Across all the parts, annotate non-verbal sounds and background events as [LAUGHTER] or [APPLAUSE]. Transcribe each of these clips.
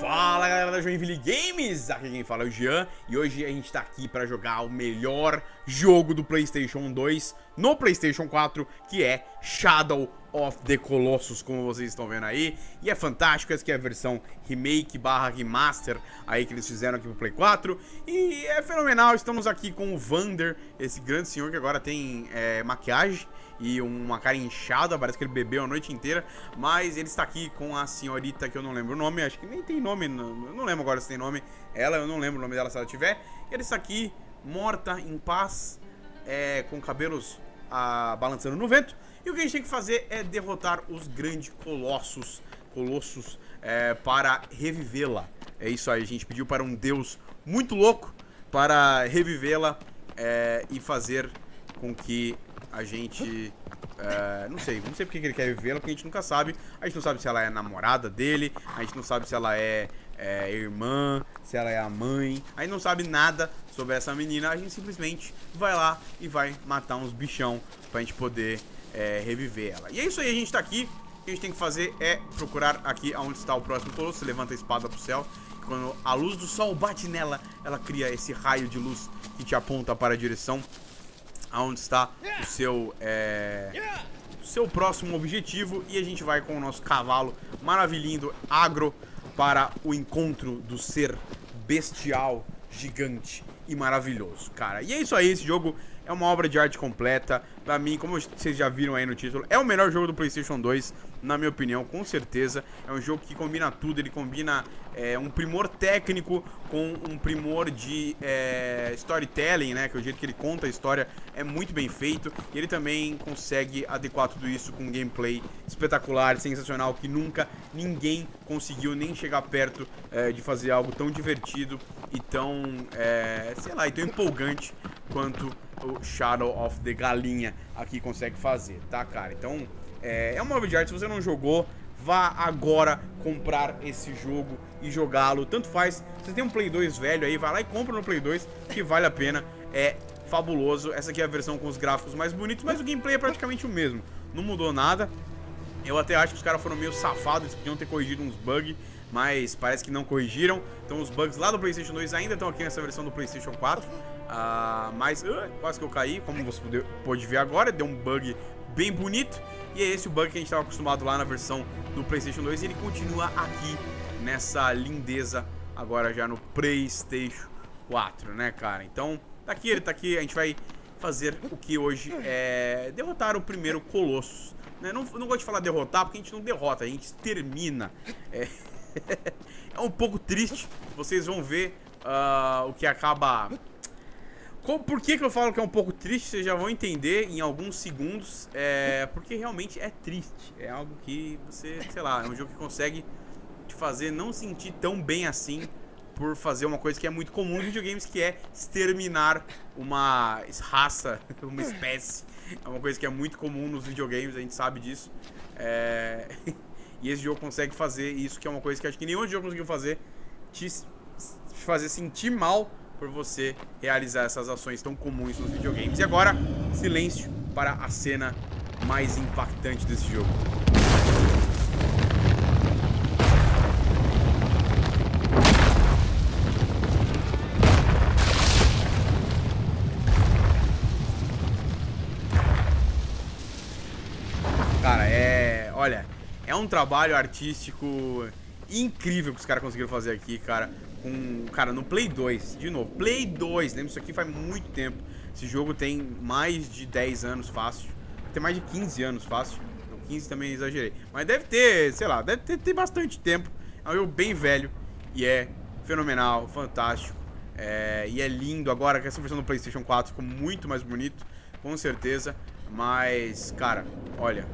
Fala galera da Joinville Games, aqui quem fala é o Jean e hoje a gente tá aqui pra jogar o melhor jogo do Playstation 2 no Playstation 4, que é Shadow of the Colossus, como vocês estão vendo aí. E é fantástico, essa aqui é a versão remake barra remaster aí que eles fizeram aqui pro Play 4. E é fenomenal, estamos aqui com o Vander, esse grande senhor que agora tem é, maquiagem e uma cara inchada, parece que ele bebeu a noite inteira. Mas ele está aqui com a senhorita que eu não lembro o nome, acho que nem tem nome, não, não lembro agora se tem nome. Ela, eu não lembro o nome dela se ela tiver. Ele está aqui, morta, em paz, é, com cabelos ah, balançando no vento. E o que a gente tem que fazer é derrotar os grandes colossos, colossos é, para revivê-la. É isso aí, a gente pediu para um deus muito louco para revivê-la é, e fazer com que a gente... É, não sei, não sei porque ele quer revivê-la, porque a gente nunca sabe. A gente não sabe se ela é namorada dele, a gente não sabe se ela é, é irmã, se ela é a mãe. A gente não sabe nada sobre essa menina, a gente simplesmente vai lá e vai matar uns bichão pra gente poder é, reviver ela. E é isso aí, a gente tá aqui. O que a gente tem que fazer é procurar aqui onde está o próximo colosso. Você levanta a espada pro céu. Quando a luz do sol bate nela, ela cria esse raio de luz que te aponta para a direção aonde está o seu, é, seu próximo objetivo. E a gente vai com o nosso cavalo maravilhindo agro para o encontro do ser bestial, gigante e maravilhoso, cara. E é isso aí, esse jogo é uma obra de arte completa. Pra mim, como vocês já viram aí no título, é o melhor jogo do PlayStation 2, na minha opinião, com certeza. É um jogo que combina tudo, ele combina é, um primor técnico com um primor de é, storytelling, né? Que é o jeito que ele conta a história é muito bem feito. E ele também consegue adequar tudo isso com um gameplay espetacular, sensacional, que nunca ninguém conseguiu nem chegar perto é, de fazer algo tão divertido e tão, é, sei lá, e tão empolgante quanto o Shadow of the Galinha aqui consegue fazer, tá, cara? Então, é, é uma obra de arte, se você não jogou, vá agora comprar esse jogo e jogá-lo. Tanto faz, você tem um Play 2 velho aí, vai lá e compra no Play 2, que vale a pena, é fabuloso. Essa aqui é a versão com os gráficos mais bonitos, mas o gameplay é praticamente o mesmo. Não mudou nada. Eu até acho que os caras foram meio safados, eles podiam ter corrigido uns bugs, mas parece que não corrigiram. Então os bugs lá do Playstation 2 ainda estão aqui nessa versão do Playstation 4. Uh, mas uh, quase que eu caí, como você pode ver agora, deu um bug bem bonito. E é esse o bug que a gente estava acostumado lá na versão do Playstation 2 e ele continua aqui nessa lindeza agora já no Playstation 4, né, cara? Então, tá aqui, ele tá aqui, a gente vai fazer o que hoje é derrotar o primeiro Colossus. Né? Não, não gosto de falar derrotar porque a gente não derrota, a gente termina. É, [LAUGHS] é um pouco triste, vocês vão ver uh, o que acaba por que, que eu falo que é um pouco triste, vocês já vão entender em alguns segundos. É, porque realmente é triste. É algo que você, sei lá, é um jogo que consegue te fazer não sentir tão bem assim por fazer uma coisa que é muito comum em videogames, que é exterminar uma raça, [LAUGHS] uma espécie. É uma coisa que é muito comum nos videogames, a gente sabe disso. É... [LAUGHS] E esse jogo consegue fazer isso, que é uma coisa que acho que nenhum outro jogo conseguiu fazer, te fazer sentir mal por você realizar essas ações tão comuns nos videogames. E agora, silêncio para a cena mais impactante desse jogo. Cara, é... Olha, é um trabalho artístico incrível que os caras conseguiram fazer aqui, cara com, cara, no Play 2, de novo, Play 2, lembra? Isso aqui faz muito tempo. Esse jogo tem mais de 10 anos fácil. Tem mais de 15 anos fácil. Não, 15 também exagerei. Mas deve ter, sei lá, deve ter, ter bastante tempo. É um jogo bem velho e é fenomenal, fantástico. É, e é lindo agora que essa versão do Playstation 4 ficou muito mais bonito, com certeza. Mas, cara, olha,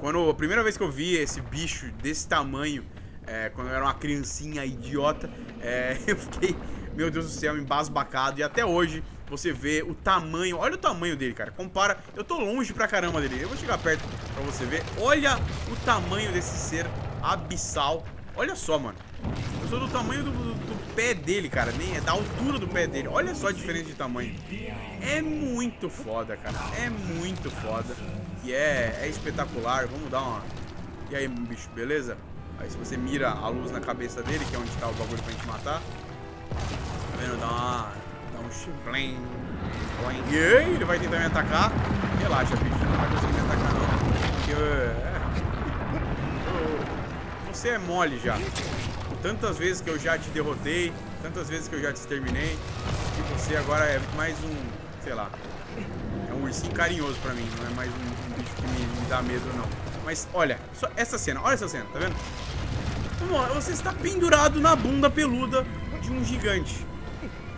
quando a primeira vez que eu vi esse bicho desse tamanho é, quando eu era uma criancinha idiota, é, [LAUGHS] eu fiquei, meu Deus do céu, embasbacado. E até hoje você vê o tamanho, olha o tamanho dele, cara. Compara, eu tô longe pra caramba dele. Eu vou chegar perto pra você ver. Olha o tamanho desse ser abissal. Olha só, mano. Eu sou do tamanho do, do, do, pé dele, cara. Nem é da altura do pé dele. Olha só a diferença de tamanho. É muito foda, cara. É muito foda. e é, é espetacular. Vamos dar uma... E aí, bicho, beleza? Aí se você mira a luz na cabeça dele, que é onde tá o bagulho pra gente matar. Tá vendo? Dá uma... Dá um chiblim. E aí, ele vai tentar me atacar. Relaxa, bicho. Não vai conseguir me atacar, não. Porque... É... Você é mole já. Tantas vezes que eu já te derrotei, tantas vezes que eu já te exterminei, e você agora é mais um, sei lá, é um ursinho carinhoso pra mim, não é mais um, um bicho que me, me, dá medo, não. Mas olha, só essa cena, olha essa cena, tá vendo? Você está pendurado na bunda peluda de um gigante.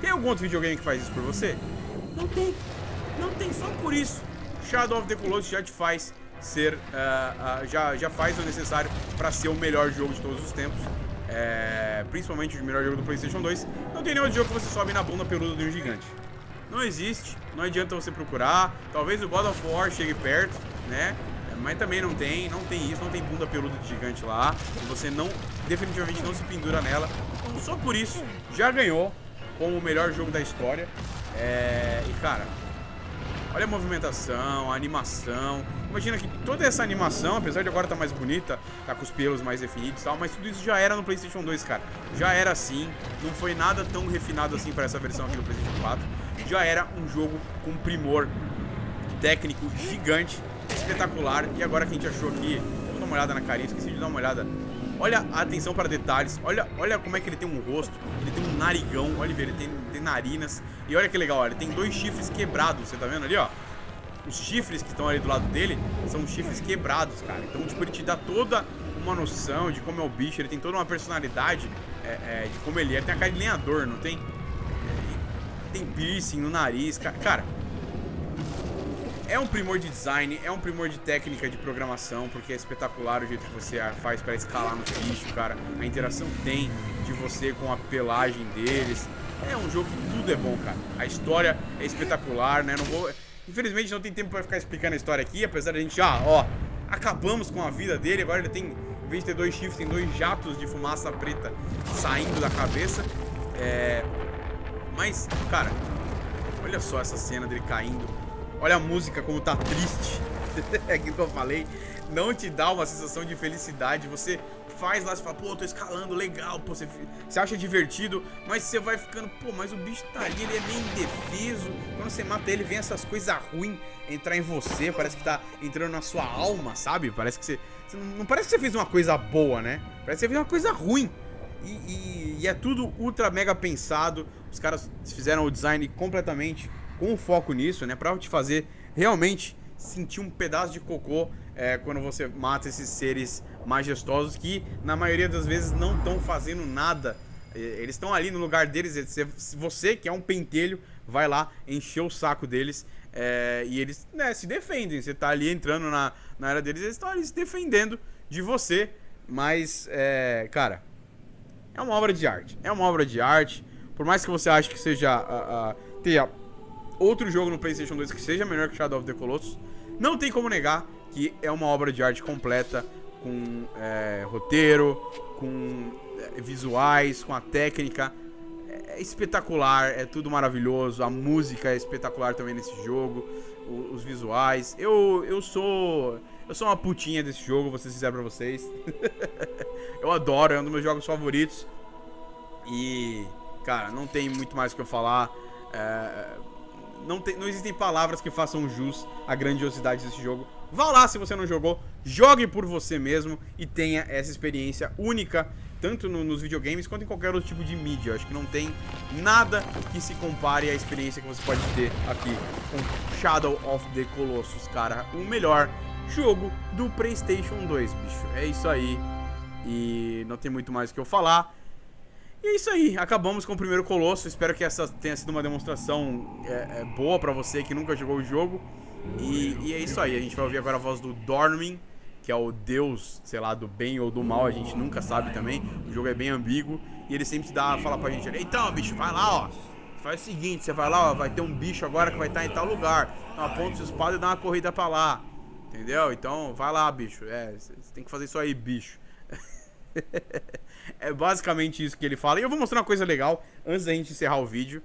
Tem algum outro videogame que faz isso por você? Não tem. Não tem, só por isso. Shadow of the Colossus já te faz ser, uh, uh, já, já faz o necessário para ser o melhor jogo de todos os tempos. É, principalmente o melhor jogo do Playstation 2. Não tem nenhum jogo que você sobe na bunda peluda de um gigante. Não existe, não adianta você procurar. Talvez o God of War chegue perto, né? Mas também não tem, não tem isso, não tem bunda peluda de gigante lá. Você não, definitivamente não se pendura nela. Só por isso, já ganhou como o melhor jogo da história. É, e cara, olha a movimentação, a animação. Imagina que toda essa animação, apesar de agora estar tá mais bonita, tá com os pelos mais definidos e tal, mas tudo isso já era no PlayStation 2, cara. Já era assim, não foi nada tão refinado assim para essa versão aqui do PlayStation 4. Já era um jogo com primor técnico gigante, espetacular. E agora que a gente achou aqui, vamos dar uma olhada na carinha, esqueci de dar uma olhada. Olha a atenção para detalhes, olha, olha como é que ele tem um rosto, ele tem um narigão, olha ele tem, tem narinas. E olha que legal, olha, ele tem dois chifres quebrados, você tá vendo ali, ó? os chifres que estão ali do lado dele são chifres quebrados, cara. Então, tipo, ele te dá toda uma noção de como é o bicho, ele tem toda uma personalidade é, é, de como ele é. Ele tem a cara de lenhador, não tem? Tem piercing no nariz, cara. Cara, é um primor de design, é um primor de técnica de programação, porque é espetacular o jeito que você faz para escalar no bicho, cara. A interação tem de você com a pelagem deles. É um jogo que tudo é bom, cara. A história é espetacular, né? Não vou Infelizmente não tem tempo pra ficar explicando a história aqui, apesar da gente já, ó, acabamos com a vida dele. Agora ele tem, em vez de ter dois chifres, tem dois jatos de fumaça preta saindo da cabeça. É... Mas, cara, olha só essa cena dele caindo. Olha a música como tá triste. [LAUGHS] é aquilo que eu falei. Não te dá uma sensação de felicidade. Você faz lá, você fala, pô, tô escalando, legal, pô, você, você acha divertido, mas você vai ficando, pô, mas o bicho tá ali, ele é meio indefeso. Quando você mata ele, vem essas coisas ruins entrar em você, parece que tá entrando na sua alma, sabe? Parece que você. você não, não, parece que você fez uma coisa boa, né? Parece que você fez uma coisa ruim. E, e, e é tudo ultra mega pensado. Os caras fizeram o design completamente com foco nisso, né? Pra te fazer realmente sentir um pedaço de cocô é, quando você mata esses seres majestosos que, na maioria das vezes, não estão fazendo nada. Eles estão ali no lugar deles. Você, que é um pentelho, vai lá encher o saco deles é, e eles né, se defendem. Você está ali entrando na, na área deles, eles estão ali se defendendo de você. Mas, é, cara, é uma obra de arte. É uma obra de arte. Por mais que você ache que seja. Uh, uh, tenha outro jogo no PlayStation 2 que seja melhor que Shadow of the Colossus, não tem como negar que é uma obra de arte completa, com é, roteiro, com é, visuais, com a técnica. É espetacular, é tudo maravilhoso. A música é espetacular também nesse jogo, os, visuais. Eu, eu sou. Eu sou uma putinha desse jogo, vou ser sincero pra vocês. [LAUGHS] eu adoro, é um dos meus jogos favoritos. E, cara, não tem muito mais o que eu falar. É, não, tem, não existem palavras que façam jus à grandiosidade desse jogo. Vá lá se você não jogou, jogue por você mesmo e tenha essa experiência única, tanto no, nos videogames quanto em qualquer outro tipo de mídia. Acho que não tem nada que se compare à experiência que você pode ter aqui com Shadow of the Colossus, cara. O melhor jogo do PlayStation 2, bicho. É isso aí. E não tem muito mais o que eu falar. E é isso aí, acabamos com o primeiro Colosso. Espero que essa tenha sido uma demonstração é, é, boa pra você que nunca jogou o jogo. E, e, é isso aí, a gente vai ouvir agora a voz do Dormin, que é o deus, sei lá, do bem ou do mal, a gente nunca sabe também. O jogo é bem ambíguo. E ele sempre dá, fala pra gente, então, bicho, vai lá, ó. Faz o seguinte, você vai lá, ó, vai ter um bicho agora que vai estar em tal lugar. Então aponta sua espada e dá uma corrida pra lá. Entendeu? Então, vai lá, bicho. É, você tem que fazer isso aí, bicho. [LAUGHS] é basicamente isso que ele fala. E eu vou mostrar uma coisa legal antes da gente encerrar o vídeo.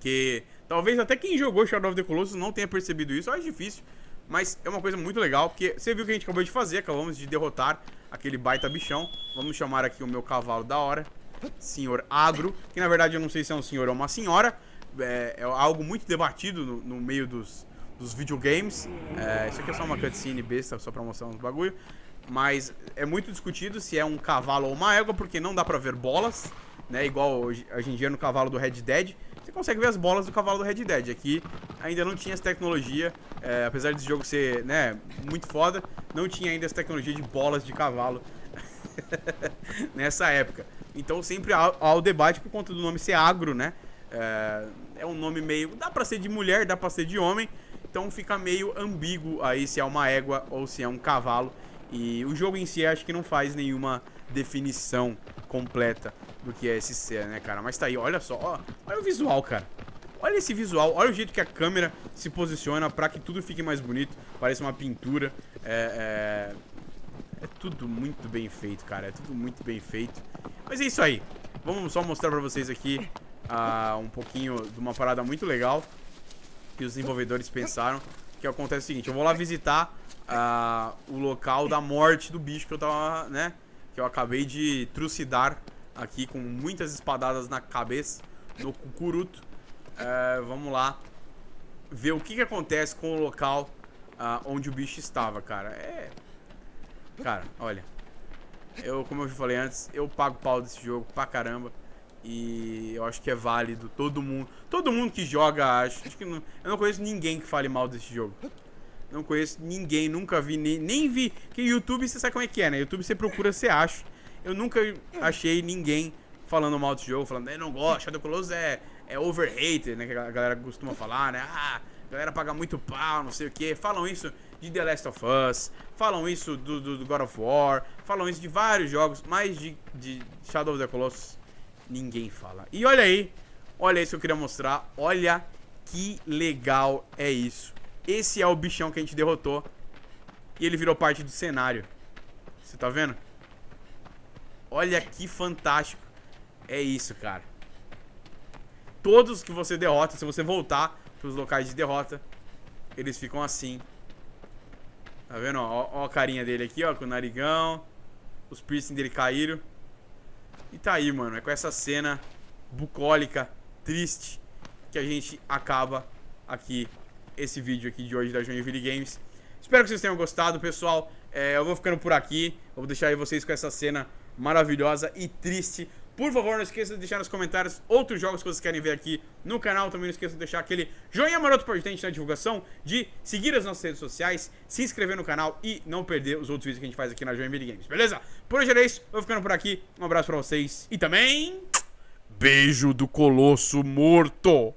Que talvez até quem jogou Shadow of the Colossus não tenha percebido isso. Eu acho difícil. Mas é uma coisa muito legal, porque você viu o que a gente acabou de fazer, acabamos de derrotar aquele baita bichão. Vamos chamar aqui o meu cavalo da hora, senhor Agro, que na verdade eu não sei se é um senhor ou uma senhora, é, é algo muito debatido no, no meio dos, dos videogames. É, isso aqui é só uma cutscene besta, só pra mostrar uns bagulho. Mas é muito discutido se é um cavalo ou uma égua, porque não dá pra ver bolas, né? Igual hoje, hoje em dia no cavalo do Red Dead. Você consegue ver as bolas do cavalo do Red Dead. Aqui ainda não tinha essa tecnologia, é, apesar desse jogo ser, né, muito foda, não tinha ainda essa tecnologia de bolas de cavalo [LAUGHS] nessa época. Então sempre há, o debate por conta do nome ser agro, né? É, é um nome meio... Dá pra ser de mulher, dá pra ser de homem. Então fica meio ambíguo aí se é uma égua ou se é um cavalo. E o jogo em si acho que não faz nenhuma definição completa do que é ser, né, cara? Mas tá aí, olha só, ó, olha o visual, cara. Olha esse visual, olha o jeito que a câmera se posiciona pra que tudo fique mais bonito. Parece uma pintura. É, é, é tudo muito bem feito, cara. É tudo muito bem feito. Mas é isso aí. Vamos só mostrar pra vocês aqui uh, um pouquinho de uma parada muito legal que os desenvolvedores pensaram. Que acontece o seguinte, eu vou lá visitar uh, o local da morte do bicho que eu tava, né? Que eu acabei de trucidar aqui com muitas espadadas na cabeça, no cucuruto. Uh, vamos lá ver o que, que acontece com o local uh, onde o bicho estava, cara. É... Cara, olha. Eu, como eu falei antes, eu pago pau desse jogo pra caramba. E eu acho que é válido. Todo mundo. Todo mundo que joga, acho. acho que não, eu não conheço ninguém que fale mal desse jogo. Não conheço ninguém, nunca vi, nem, nem vi. Que YouTube você sabe como é que é, né? YouTube você procura, você acha. Eu nunca achei ninguém falando mal desse jogo, falando, eu não gosto, Shadow Colossus é, é overrated, né? Que a galera costuma falar, né? Ah, a galera paga muito pau, não sei o que. Falam isso de The Last of Us, falam isso do, do, do, God of War, falam isso de vários jogos, mas de, de Shadow of the Colossus ninguém fala. E olha aí, olha isso que eu queria mostrar, olha que legal é isso. Esse é o bichão que a gente derrotou. E ele virou parte do cenário. Você tá vendo? Olha que fantástico. É isso, cara. Todos que você derrota, se você voltar pros locais de derrota, eles ficam assim. Tá vendo? Ó, ó a carinha dele aqui, ó, com o narigão. Os piercing dele caíram. E tá aí, mano. É com essa cena bucólica, triste, que a gente acaba aqui esse vídeo aqui de hoje da Joinville Games. Espero que vocês tenham gostado, pessoal. É, eu vou ficando por aqui. Vou deixar aí vocês com essa cena maravilhosa e triste. Por favor, não esqueça de deixar nos comentários outros jogos que vocês querem ver aqui no canal. Também não esqueça de deixar aquele joinha maroto pra gente na divulgação, de seguir as nossas redes sociais, se inscrever no canal e não perder os outros vídeos que a gente faz aqui na Joinville Games, beleza? Por hoje era isso, vou ficando por aqui. Um abraço pra vocês e também... Beijo do Colosso Morto!